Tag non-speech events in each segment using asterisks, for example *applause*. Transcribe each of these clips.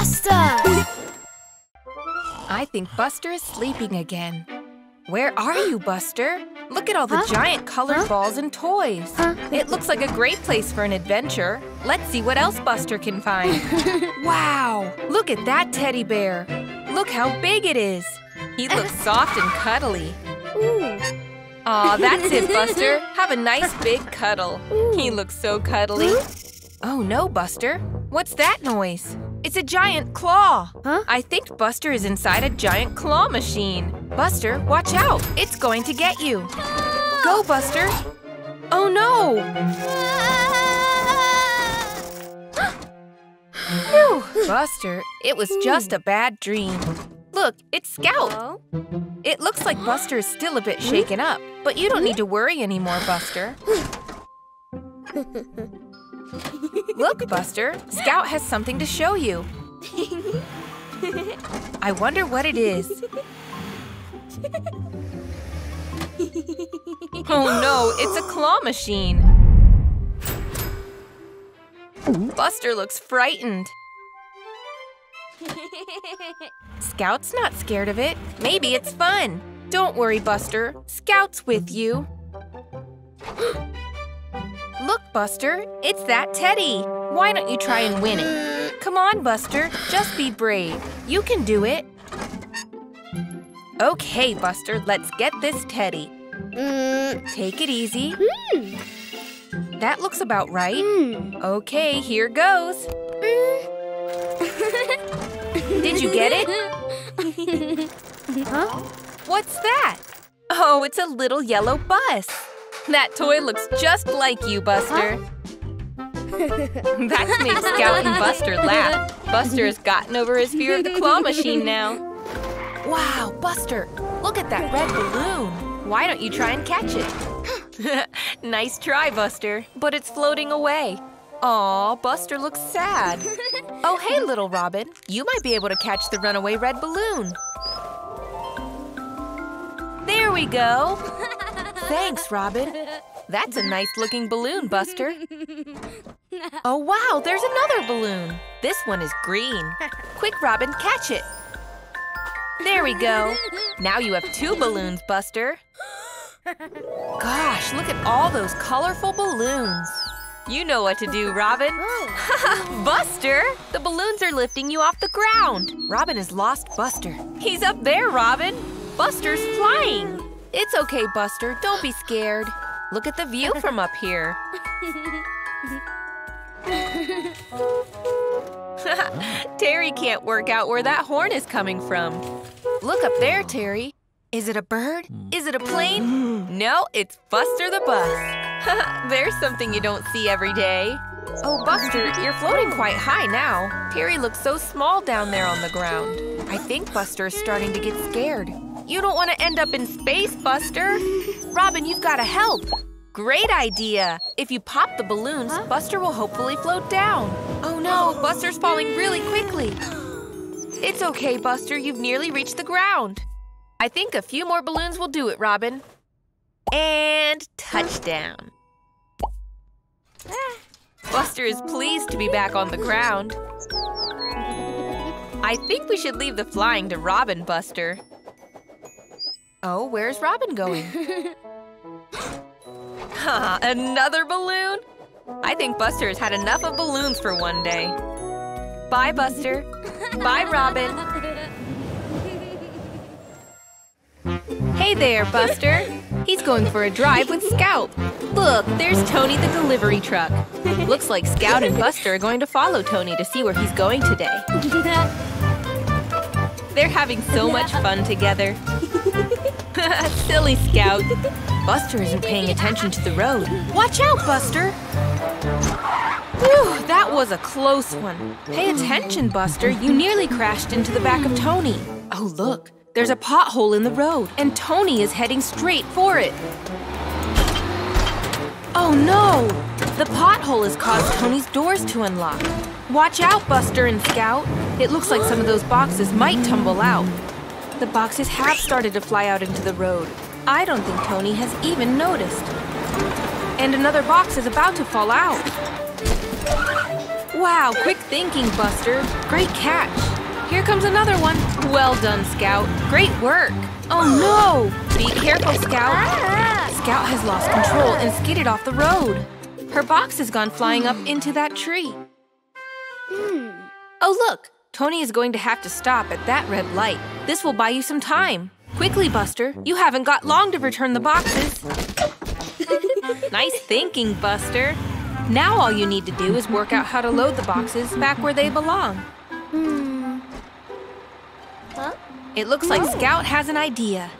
Buster! I think Buster is sleeping again. Where are you, Buster? Look at all the Huh? giant colored Huh? balls and toys. Huh? It looks like a great place for an adventure. Let's see what else Buster can find. *laughs* wow! Look at that teddy bear. Look how big it is. He looks *laughs* soft and cuddly. Ooh. Aw, that's it, *laughs* Buster. Have a nice big cuddle. He looks so cuddly. Oh no, Buster. What's that noise? It's a giant claw. Huh? I think Buster is inside a giant claw machine. Buster, watch out. It's going to get you. Go, Buster. Oh no. *gasps* Phew. Buster, it was just a bad dream. Look, it's Scout. Hello? It looks like Buster is still a bit shaken up, but you don't need to worry anymore, Buster. *laughs* Look, Buster, Scout has something to show you. *laughs* I wonder what it is. Oh no, it's a claw machine. Buster looks frightened. Scout's not scared of it. Maybe it's fun. Don't worry, Buster. Scout's with you. Look, Buster, it's that teddy. Why don't you try and win it? Come on, Buster, just be brave. You can do it. Okay, Buster, let's get this teddy. Mm, Take it easy. hmm, That looks about right. hmm. Okay, here goes. Did you get it? *laughs* huh? What's that? Oh, it's a little yellow bus. That toy looks just like you, Buster. That's made Scout and Buster laugh. Buster has gotten over his fear of the claw machine now. Wow, Buster, look at that red balloon. Why don't you try and catch it? *laughs* nice try, Buster, but it's floating away. Aw, Buster looks sad. *laughs* Oh, hey, little Robin. You might be able to catch the runaway red balloon. There we go. *laughs* Thanks, Robin. That's a nice looking balloon, Buster. *laughs* Oh, wow, there's another balloon. This one is green. Quick, Robin, catch it. There we go. Now you have two balloons, Buster. Gosh, look at all those colorful balloons. You know what to do, Robin. Oh. *laughs* Buster! The balloons are lifting you off the ground. Robin has lost Buster. He's up there, Robin. Buster's flying. It's okay, Buster. Don't be scared. Look at the view from up here. *laughs* Terry can't work out where that horn is coming from. Look up there, Terry. Is it a bird? Hmm. Is it a plane? *gasps* No, it's Buster the bus. *laughs* There's something you don't see every day. Oh, Buster, you're floating quite high now. Terry looks so small down there on the ground. I think Buster is starting to get scared. You don't want to end up in space, Buster. Robin, you've got to help. Great idea. If you pop the balloons, Buster will hopefully float down. Oh no, oh, Buster's falling really quickly. It's okay, Buster. You've nearly reached the ground. I think a few more balloons will do it, Robin. And touchdown. Buster is pleased to be back on the ground. I think we should leave the flying to Robin, Buster. Oh, where's Robin going? *laughs* *laughs* Ha, another balloon? I think Buster has had enough of balloons for one day. Bye, Buster. Bye, Robin. Hey there, Buster. He's going for a drive with Scout. Look, there's Tony the delivery truck. Looks like Scout and Buster are going to follow Tony to see where he's going today. *laughs* They're having so much fun together. *laughs* Silly Scout. Buster isn't paying attention to the road. Watch out, Buster! Whew, that was a close one. Pay attention, Buster. You nearly crashed into the back of Tony. Oh, look. There's a pothole in the road, and Tony is heading straight for it. Oh no! The pothole has caused Tony's doors to unlock. Watch out, Buster and Scout. It looks like some of those boxes might tumble out. The boxes have started to fly out into the road. I don't think Tony has even noticed. And another box is about to fall out. Wow, quick thinking, Buster. Great catch. Here comes another one. Well done, Scout. Great work. Oh no! Be careful, Scout. Scout has lost control and skidded off the road. Her box has gone flying up into that tree. Hmm. Oh look, Tony is going to have to stop at that red light. This will buy you some time. Quickly, Buster. You haven't got long to return the boxes. *laughs* nice thinking, Buster. Now all you need to do is work out how to load the boxes back where they belong. Huh? It looks like Scout has an idea.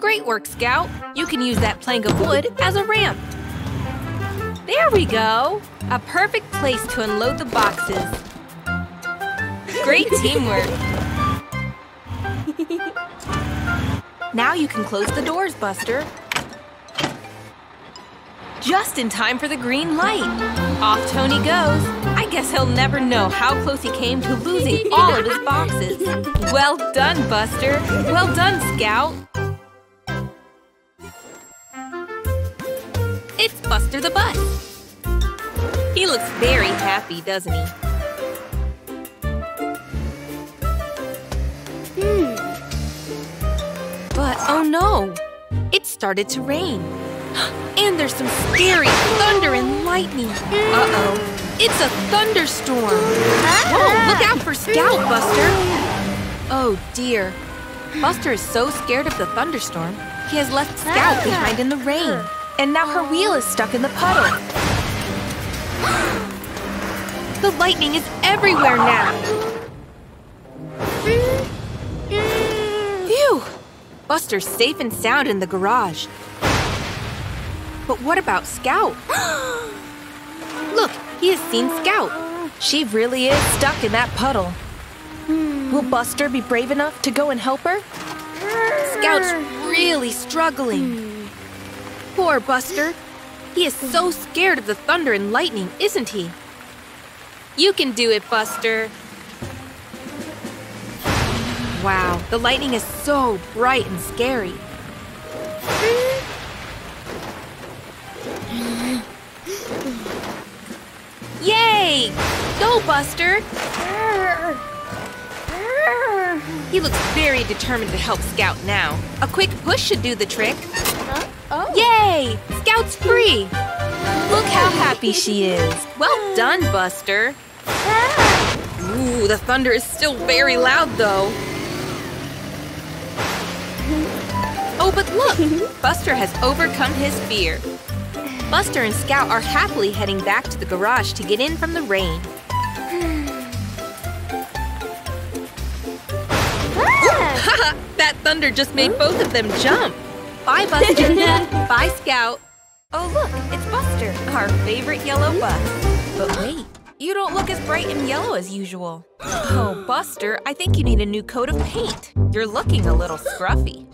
Great work, Scout. You can use that plank of wood as a ramp. There we go. A perfect place to unload the boxes. Great teamwork. now you can close the doors, Buster. Just in time for the green light. Off Tony goes. I guess he'll never know how close he came to losing all of his boxes. Well done, Buster. Well done, Scout. It's Buster the Bus. He looks very happy, doesn't he? Oh no! It started to rain. *gasps* And there's some scary thunder and lightning. Uh-oh. It's a thunderstorm. Whoa, look out for Scout, Buster. Oh dear. Buster is so scared of the thunderstorm, he has left Scout behind in the rain. And now her wheel is stuck in the puddle. *gasps* The lightning is everywhere now. Buster's safe and sound in the garage. But what about Scout? *gasps* Look, he has seen Scout. She really is stuck in that puddle. Will Buster be brave enough to go and help her? Scout's really struggling. Poor Buster. He is so scared of the thunder and lightning, isn't he? You can do it, Buster. Wow, the lightning is so bright and scary. Yay! Go, Buster! He looks very determined to help Scout now. A quick push should do the trick. Oh. Yay! Scout's free! Look how happy she is. Well done, Buster. Ah. Ooh, the thunder is still very loud, though. But look! Buster has overcome his fear. Buster and Scout are happily heading back to the garage to get in from the rain. Haha! that thunder just made both of them jump. Bye, Buster. *laughs* Bye, Scout. Oh, look, it's Buster, our favorite yellow bus. But wait, you don't look as bright and yellow as usual. Oh, Buster, I think you need a new coat of paint. You're looking a little scruffy.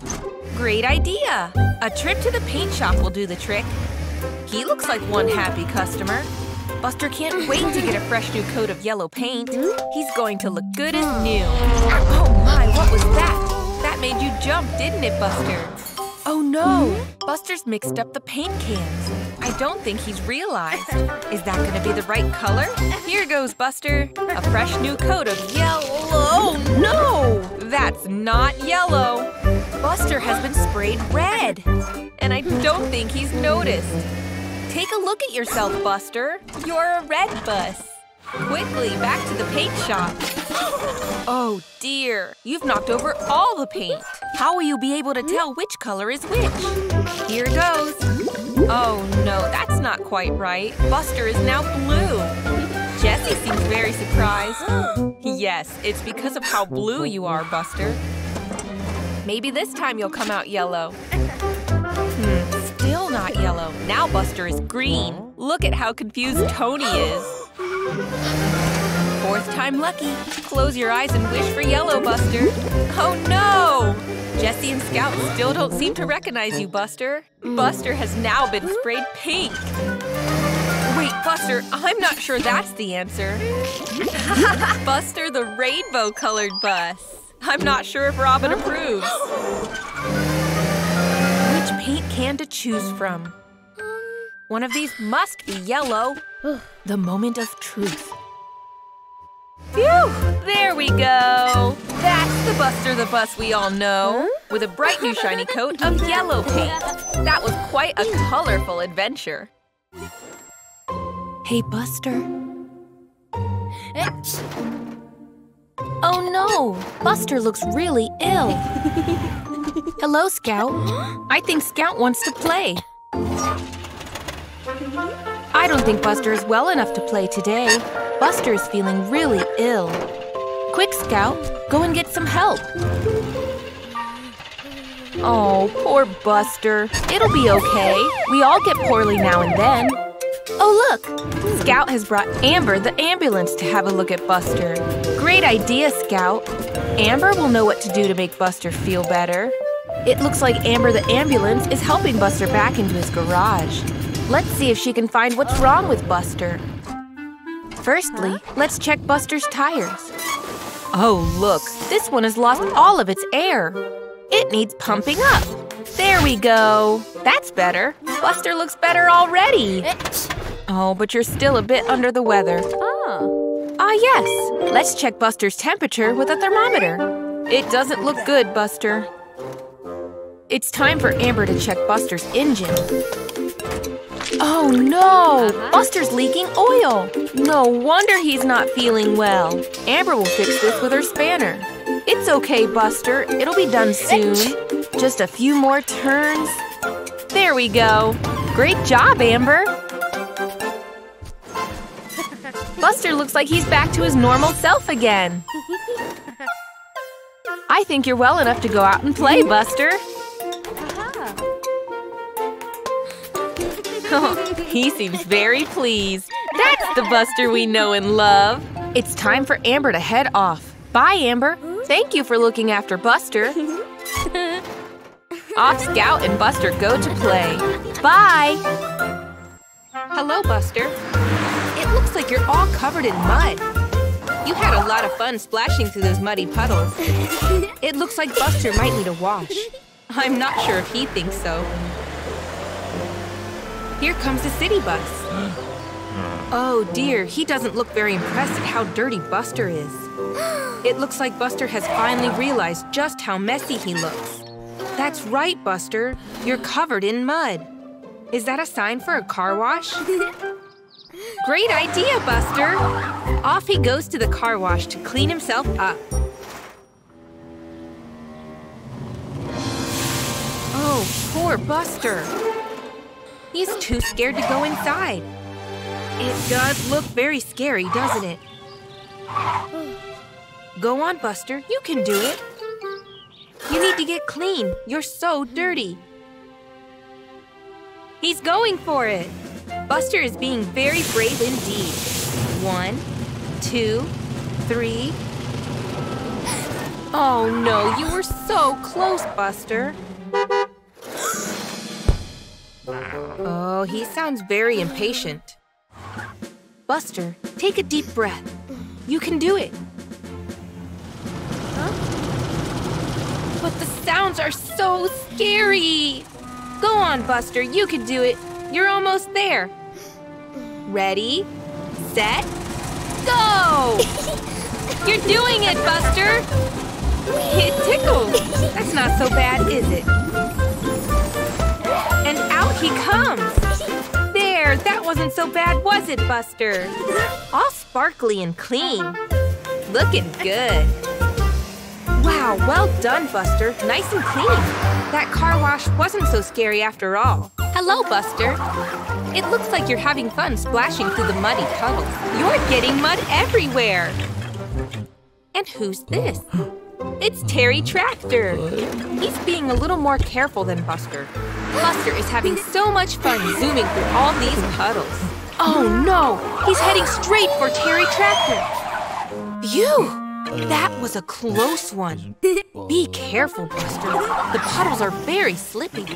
Great idea. A trip to the paint shop will do the trick. He looks like one happy customer. Buster can't wait to get a fresh new coat of yellow paint. He's going to look good as new. Oh my, what was that? That made you jump, didn't it, Buster? Oh no! Buster's mixed up the paint cans. I don't think he's realized. Is that gonna be the right color? Here goes, Buster. A fresh new coat of yellow. Oh no! That's not yellow. Buster has been sprayed red. And I don't think he's noticed. Take a look at yourself, Buster. You're a red bus. Quickly, back to the paint shop. *gasps* Oh dear, you've knocked over all the paint. How will you be able to tell which color is which? Here goes. Oh no, that's not quite right. Buster is now blue. Jessie seems very surprised. *gasps* Yes, it's because of how blue you are, Buster. Maybe this time you'll come out yellow. Hmm, still not yellow. Now Buster is green. Look at how confused Tony is. Fourth time lucky. Close your eyes and wish for yellow, Buster. Oh no! Jessie and Scout still don't seem to recognize you, Buster. Buster has now been sprayed pink. Wait, Buster, I'm not sure that's the answer. *laughs* Buster the rainbow-colored bus. I'm not sure if Robin approves. *gasps* Which paint can to choose from? Um. One of these must be yellow. *sighs* The moment of truth. Phew! There we go! That's the Buster the Bus we all know, with a bright new shiny coat of yellow paint. That was quite a colorful adventure. Hey, Buster. Oh no! Buster looks really ill. Hello, Scout. *gasps* I think Scout wants to play. I don't think Buster is well enough to play today. Buster is feeling really ill. Quick, Scout, go and get some help. Oh, poor Buster. It'll be okay. We all get poorly now and then. Oh, look! Scout has brought Amber, the ambulance, to have a look at Buster. Great idea, Scout. Amber will know what to do to make Buster feel better. It looks like Amber the ambulance is helping Buster back into his garage. Let's see if she can find what's wrong with Buster. Firstly, let's check Buster's tires. Oh, look, this one has lost all of its air. It needs pumping up. There we go. That's better. Buster looks better already. Oh, but you're still a bit under the weather. Oh. Ah, yes. Let's check Buster's temperature with a thermometer. It doesn't look good, Buster. It's time for Amber to check Buster's engine. Oh no! Buster's leaking oil! No wonder he's not feeling well. Amber will fix this with her spanner. It's okay, Buster. It'll be done soon. Just a few more turns. There we go. Great job, Amber. Buster looks like he's back to his normal self again. *laughs* I think you're well enough to go out and play, Buster. *laughs* Oh, he seems very pleased. That's the Buster we know and love. It's time for Amber to head off. Bye, Amber. Thank you for looking after Buster. *laughs* off Scout and Buster go to play. Bye. Hello, Buster. It looks like you're all covered in mud. You had a lot of fun splashing through those muddy puddles. *laughs* It looks like Buster might need a wash. I'm not sure if he thinks so. Here comes the city bus. *gasps* Oh dear, he doesn't look very impressed at how dirty Buster is. *gasps* It looks like Buster has finally realized just how messy he looks. That's right, Buster. You're covered in mud. Is that a sign for a car wash? *laughs* Great idea, Buster! Off he goes to the car wash to clean himself up. Oh, poor Buster. He's too scared to go inside. It does look very scary, doesn't it? Go on, Buster. You can do it. You need to get clean. You're so dirty. He's going for it. Buster is being very brave indeed. One, two, three. Oh no, you were so close, Buster. Oh, he sounds very impatient. Buster, take a deep breath. You can do it. Huh? But the sounds are so scary. Go on, Buster, you can do it. You're almost there. Ready, set, go! *laughs* You're doing it, Buster! It tickles. That's not so bad, is it? And out he comes. There, that wasn't so bad, was it, Buster? All sparkly and clean. Looking good. Wow, well done, Buster. Nice and clean. That car wash wasn't so scary after all. Hello, Buster. It looks like you're having fun splashing through the muddy puddles. You're getting mud everywhere. And who's this? It's Terry Tractor. He's being a little more careful than Buster. Buster is having so much fun zooming through all these puddles. Oh no! He's heading straight for Terry Tractor. Phew! That was a close one. Be careful, Buster. The puddles are very slippy.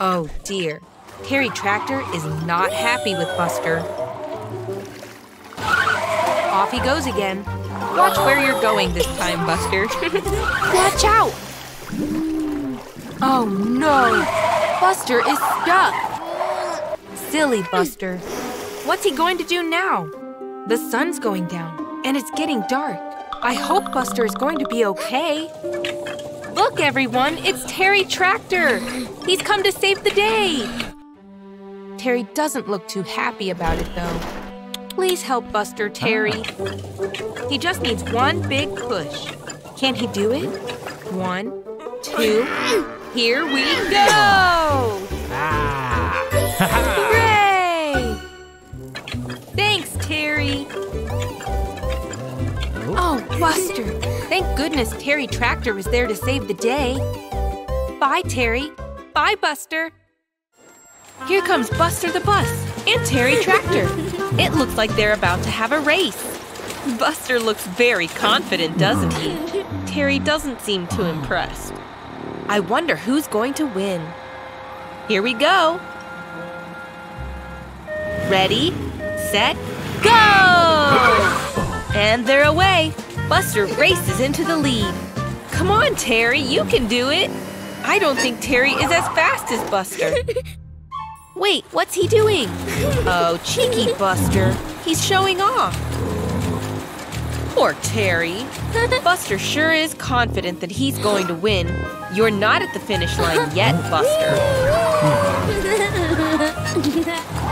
Oh dear. Terry Tractor is not happy with Buster. Off he goes again. Watch where you're going this time, Buster. *laughs* Watch out! Oh no! Buster is stuck! Silly Buster. What's he going to do now? The sun's going down. And it's getting dark. I hope Buster is going to be okay. Look, everyone, it's Terry Tractor. He's come to save the day. Terry doesn't look too happy about it, though. Please help Buster, Terry. He just needs one big push. Can't he do it? One, two, here we go! *laughs* Ah. *laughs* Buster. Thank goodness Terry Tractor was there to save the day. Bye, Terry. Bye, Buster. Here comes Buster the bus and Terry Tractor. It looks like they're about to have a race. Buster looks very confident, doesn't he? Terry doesn't seem too impressed. I wonder who's going to win. Here we go. Ready, set, go! And they're away. Buster races into the lead. Come on, Terry, you can do it. I don't think Terry is as fast as Buster. *laughs* Wait, what's he doing? Oh, cheeky Buster. He's showing off. Poor Terry. *laughs* Buster sure is confident that he's going to win. You're not at the finish line yet, Buster.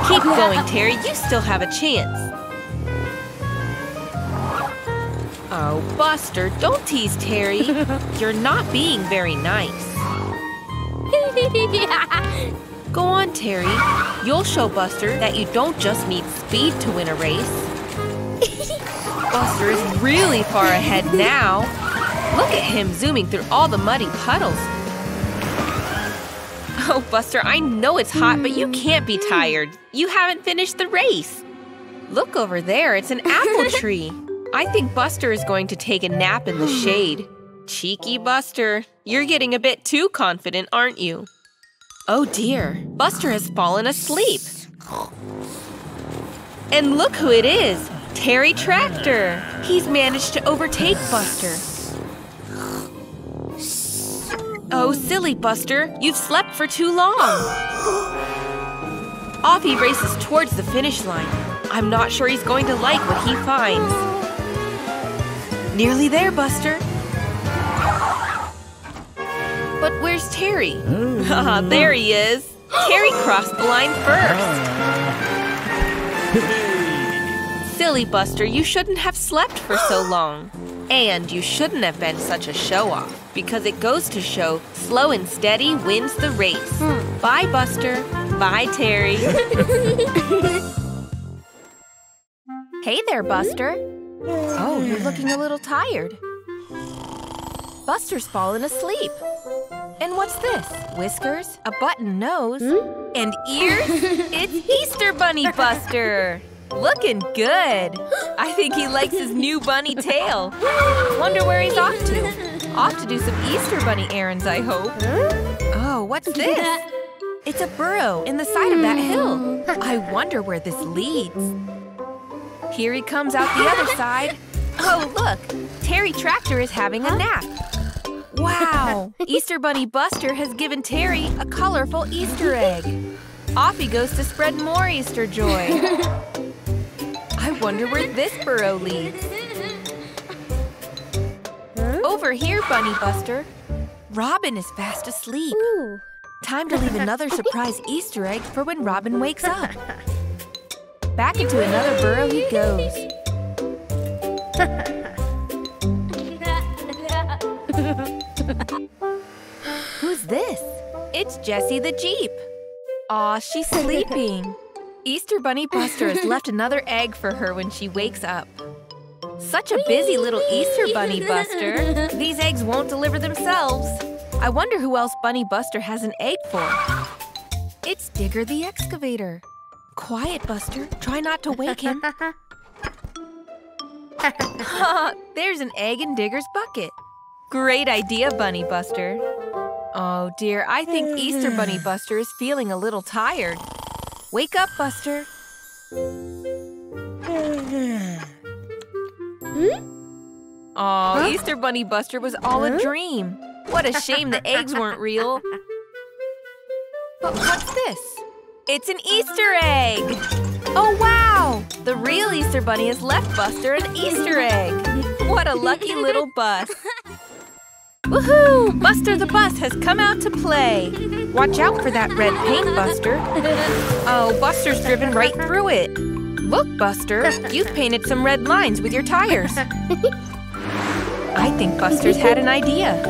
*laughs* Keep going, Terry. You still have a chance. Oh, Buster, don't tease Terry. *laughs* You're not being very nice. *laughs* Go on, Terry. You'll show Buster that you don't just need speed to win a race. *laughs* Buster is really far ahead now. Look at him zooming through all the muddy puddles. Oh, Buster, I know it's hot, but you can't be hmm. tired. You haven't finished the race. Look over there, it's an apple tree. I think Buster is going to take a nap in the *gasps* shade. Cheeky Buster, you're getting a bit too confident, aren't you? Oh dear, Buster has fallen asleep. And look who it is, Terry Tractor. He's managed to overtake Buster. Oh, silly Buster, you've slept for too long. Off he races towards the finish line. I'm not sure he's going to like what he finds. Nearly there, Buster. But where's Terry? *laughs* Ah, there he is. Terry crossed the line first. *laughs* Silly Buster, you shouldn't have slept for so *gasps* long. And you shouldn't have been such a show-off, because it goes to show slow and steady wins the race. Bye, Buster. Bye, Terry. *laughs* hey there, Buster. Oh, you're looking a little tired. Buster's fallen asleep. And what's this? Whiskers, a button nose, hmm? and ears? *laughs* it's Easter Bunny Buster! Looking good. I think he likes his new bunny tail. Wonder where he's off to. Off to do some Easter Bunny errands, I hope. Oh, what's this? It's a burrow in the side of that hill. Hmm. I wonder where this leads. Here he comes out the other side. Oh, look! Terry Tractor is having a nap. Wow! *laughs* Easter Bunny Buster has given Terry a colorful Easter egg. Off he goes to spread more Easter joy. *laughs* I wonder where this burrow leads. Over here, Bunny Buster. Robin is fast asleep. Time to leave another *laughs* surprise Easter egg for when Robin wakes up. Back into another burrow he goes. Who's this? It's Jessie the Jeep. Aw, she's *laughs* sleeping. Easter Bunny Buster has left another egg for her when she wakes up. Such a busy little Easter Bunny Buster. These eggs won't deliver themselves. I wonder who else Bunny Buster has an egg for. It's Digger the Excavator. Quiet, Buster. Try not to wake him. There's an egg in Digger's bucket. Great idea, Bunny Buster. Oh dear, I think Easter Bunny *sighs* Buster is feeling a little tired. Wake up, Buster. Oh, Easter Bunny Buster was all a dream. What a shame the eggs weren't real. *laughs* But what's this? It's an Easter egg! Oh, wow! The real Easter Bunny has left Buster an Easter egg. What a lucky little bus. Woohoo! Buster the bus has come out to play. Watch out for that red paint, Buster. Oh, Buster's driven right through it. Look, Buster, you've painted some red lines with your tires. I think Buster's had an idea.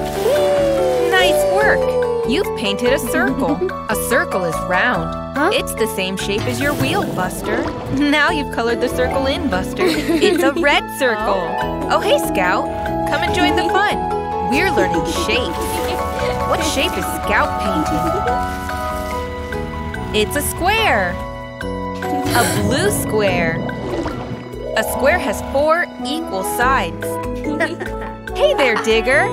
Nice work! You've painted a circle. A circle is round. Huh? It's the same shape as your wheel, Buster. Now you've colored the circle in, Buster. It's a red circle. *laughs* Oh, hey, Scout. Come and join the *laughs* fun. We're learning shapes. What shape is Scout painting? It's a square. A blue square. A square has four equal sides. *laughs* Hey there, Digger!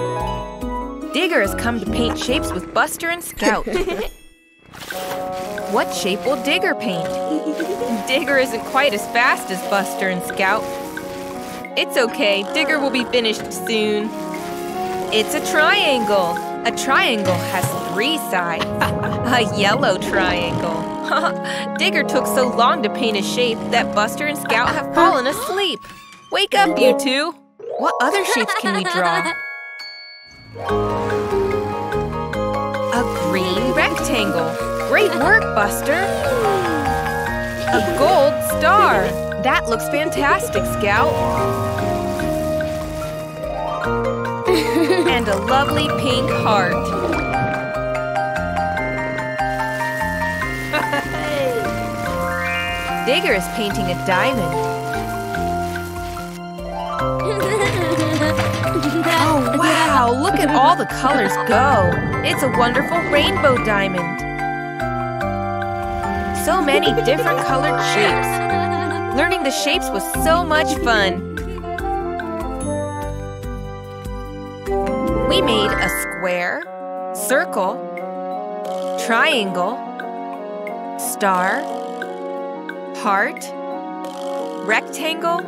Digger has come to paint shapes with Buster and Scout. What shape will Digger paint? *laughs* Digger isn't quite as fast as Buster and Scout. It's okay, Digger will be finished soon. It's a triangle. A triangle has three sides. *laughs* a yellow triangle. *laughs* Digger took so long to paint a shape that Buster and Scout have fallen asleep. Wake up, you two! What other shapes can we draw? A green rectangle. Great work, Buster. A gold star. That looks fantastic, Scout. and a lovely pink heart. Digger is painting a diamond. Oh, wow! Look at all the colors go! It's a wonderful rainbow diamond. So many different colored shapes. Learning the shapes was so much fun. We made a square, circle, triangle, star, heart, rectangle,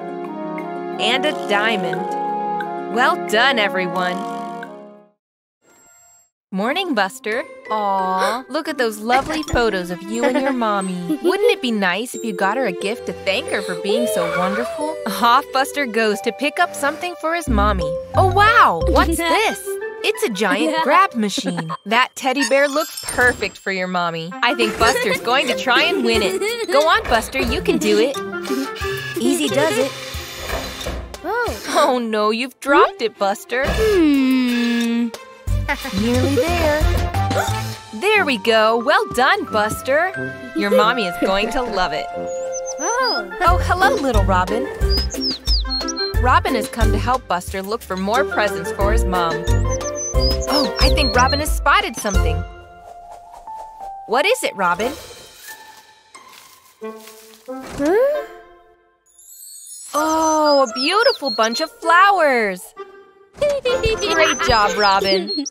and a diamond. Well done, everyone! Morning, Buster. Aw, look at those lovely photos of you and your mommy. Wouldn't it be nice if you got her a gift to thank her for being so wonderful? Off Buster goes to pick up something for his mommy. Oh, wow! What's *laughs* this? It's a giant grab machine. That teddy bear looks perfect for your mommy. I think Buster's going to try and win it. Go on, Buster, you can do it. Easy does it. Oh. Oh no, you've dropped it, Buster. Hmm. Nearly there. There we go. Well done, Buster. Your mommy is going to love it. Oh. Oh, hello, little Robin. Robin has come to help Buster look for more presents for his mom. Oh, I think Robin has spotted something. What is it, Robin? Huh? Oh, a beautiful bunch of flowers. *laughs* Great job, Robin.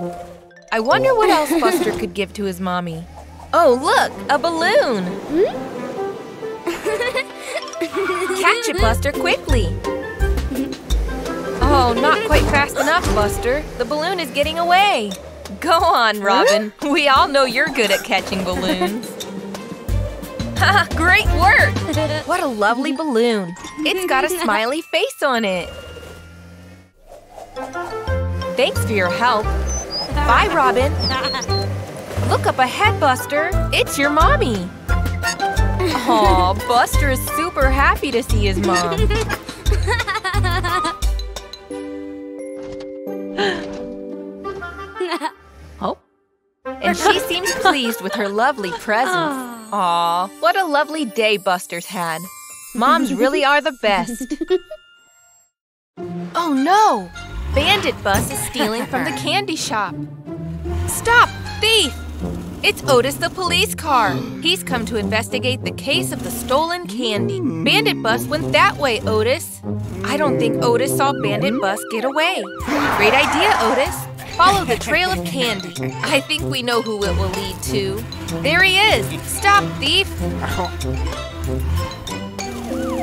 *laughs* I wonder what else Buster could give to his mommy. *laughs* Oh, look, a balloon. Hmm? *laughs* Catch it, Buster, quickly. Oh, not quite fast enough, Buster. The balloon is getting away. Go on, Robin. We all know you're good at catching balloons. *laughs* Ha! Great work! What a lovely balloon. It's got a smiley face on it. Thanks for your help. Bye, Robin. Look up ahead, Buster. It's your mommy. Aw, *laughs* Buster is super happy to see his mom. *gasps* Oh. And she seems pleased with her lovely presents. Aw, what a lovely day Buster's had. Moms really are the best. *laughs* Oh no! Bandit Bus is stealing from the candy shop. Stop, thief! It's Otis the police car. He's come to investigate the case of the stolen candy. Bandit Bus went that way, Otis. I don't think Otis saw Bandit Bus get away. Great idea, Otis. Follow the trail of candy. I think we know who it will lead to. There he is. Stop, thief.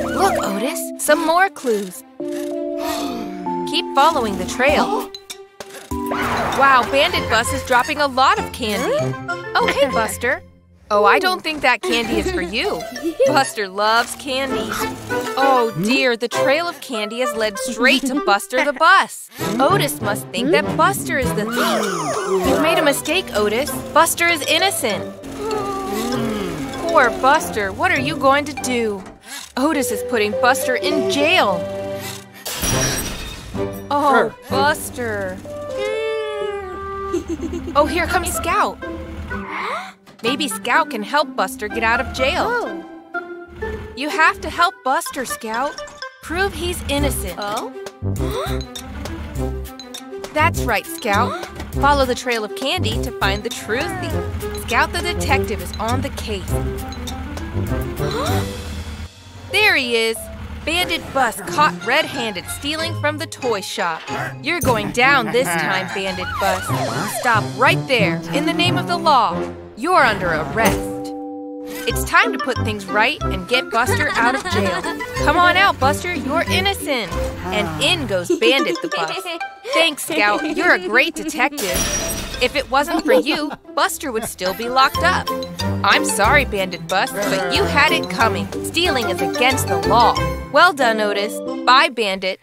Look, Otis, some more clues. Keep following the trail. Wow, Bandit Bus is dropping a lot of candy. Oh, hey, Buster. Oh, I don't think that candy is for you. Buster loves candy. Oh dear, the trail of candy has led straight to Buster the bus. Otis must think that Buster is the thief. You've made a mistake, Otis. Buster is innocent. Hmm. Poor Buster, what are you going to do? Otis is putting Buster in jail. Oh, Buster. Oh, here comes Scout. Maybe Scout can help Buster get out of jail. Oh. You have to help Buster, Scout. Prove he's innocent. Oh? That's right, Scout. Follow the trail of candy to find the true thief. Scout the detective is on the case. *gasps* there he is. Bandit Bus caught red-handed stealing from the toy shop. You're going down this *laughs* time, Bandit Bus. Stop right there. In the name of the law, you're under arrest. It's time to put things right and get Buster out of jail. Come on out, Buster. You're innocent. And in goes Bandit the Bus. Thanks, Scout. You're a great detective. If it wasn't for you, Buster would still be locked up. I'm sorry, Bandit Bus, but you had it coming. Stealing is against the law. Well done, Otis. Bye, Bandit.